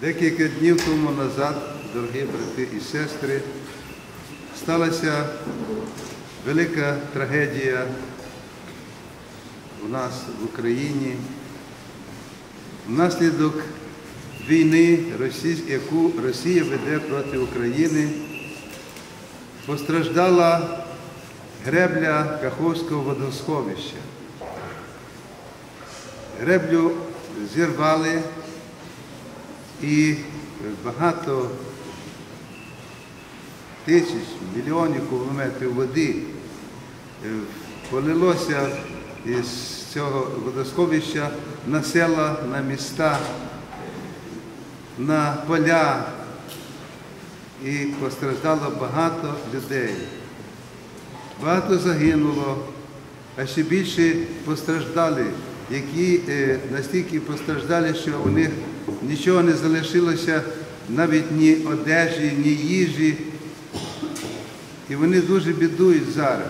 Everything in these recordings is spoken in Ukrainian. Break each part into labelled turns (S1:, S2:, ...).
S1: Декілька днів тому назад, дорогі брати і сестри, сталася велика трагедія у нас в Україні. Внаслідок війни, яку Росія веде проти України, постраждала гребля Каховського водосховища. Греблю зірвали і багато тисяч, мільйонів кубометрів води е, полилося із цього водосховища на села, на міста, на поля, і постраждало багато людей. Багато загинуло, а ще більше постраждали, які е, настільки постраждали, що у них нічого не залишилося, навіть ні одежі, ні їжі. І вони дуже бідують зараз.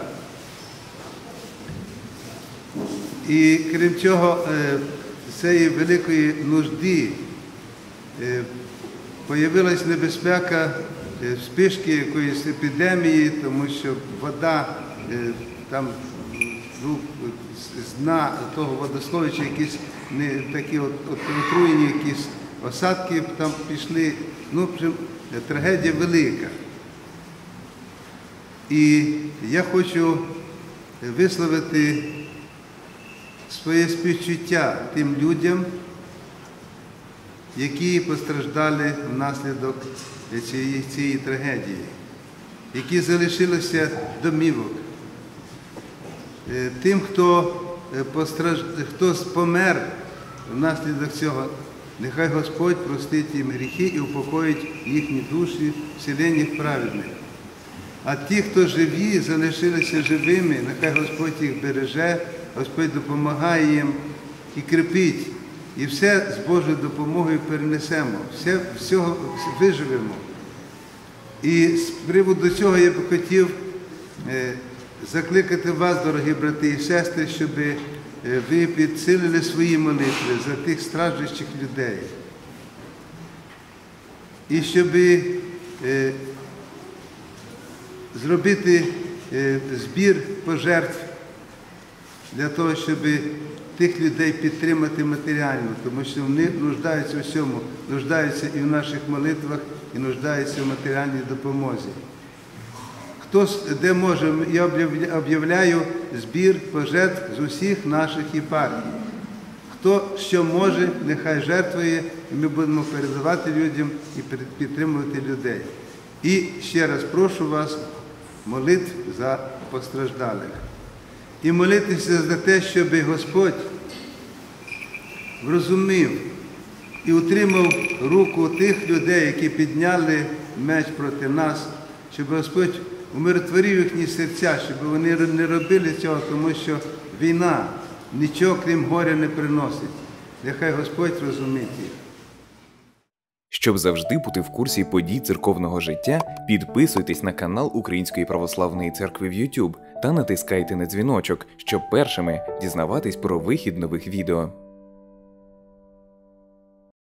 S1: І крім цього, е, цієї великої нужди е, появилась небезпека е, спишки якоїсь епідемії, тому що вода е, там ну, з дна того водосховища якісь не такі от, от отруєні якісь осадки там пішли. Ну, трагедія велика. І я хочу висловити своє співчуття тим людям, які постраждали внаслідок цієї, цієї трагедії, які залишилися домівок, тим, хто, е, постраж... хто помер внаслідок цього, нехай Господь простить їм гріхи і упокоїть їхні душі в селеннях праведних. А ті, хто живі, залишилися живими, нехай Господь їх береже, Господь допомагає їм і крепить. І все з Божою допомогою перенесемо, все, всього виживемо. І з приводу цього я би хотів е, закликати вас, дорогі брати і сестри, щоб е, ви підсилили свої молитви за тих страждущих людей. І щоб е, зробити е, збір пожертв для того, щоб тих людей підтримати матеріально, тому що вони нуждаються у всьому, нуждаються і в наших молитвах, і нуждаються в матеріальній допомозі. Хто де може, я об'являю збір пожертв з усіх наших єпархій. Хто що може, нехай жертвує, і ми будемо передавати людям і підтримувати людей. І ще раз прошу вас молитв за постраждалих. І молитися за те, щоб Господь врозумів і утримав руку тих людей, які підняли меч проти нас, щоб Господь умиротворив їхні серця, щоб вони не робили цього, тому що війна нічого крім горя не приносить. Нехай Господь розуміє.
S2: Щоб завжди бути в курсі подій церковного життя, підписуйтесь на канал Української православної церкви в YouTube та натискайте на дзвіночок, щоб першими дізнаватись про вихід нових відео.